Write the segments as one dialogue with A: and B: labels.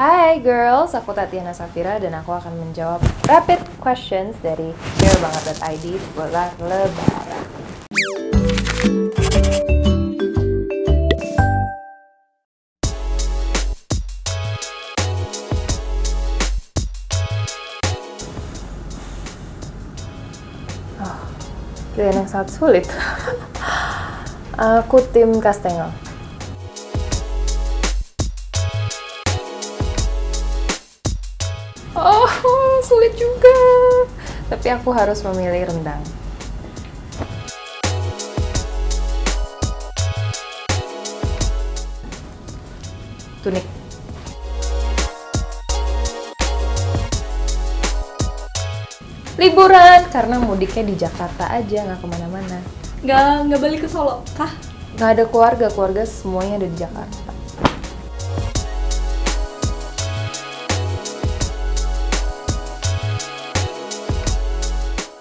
A: Hai girls, aku Tatiana Safira dan aku akan menjawab rapid questions dari carebanget.id seputar lebaran. Oh, pilihan yang sangat sulit. aku tim Kastengel. Oh, sulit juga. Tapi aku harus memilih rendang. Tunik. Liburan karena mudiknya di Jakarta aja nggak ke mana-mana.
B: Nggak nggak balik ke Solo kah?
A: Nggak ada keluarga, keluarga semuanya ada di Jakarta.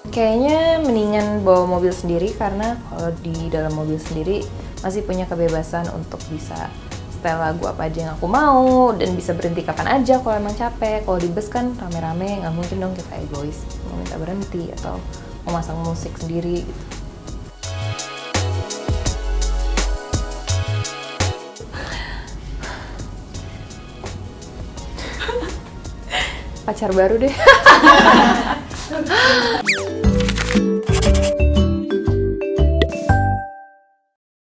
A: Kayaknya mendingan bawa mobil sendiri karena kalau di dalam mobil sendiri masih punya kebebasan untuk bisa setel lagu apa aja yang aku mau dan bisa berhenti kapan aja kalau emang capek. Kalau di bus kan rame-rame nggak mungkin dong kita egois mau minta berhenti atau mau masang musik sendiri gitu. pacar baru deh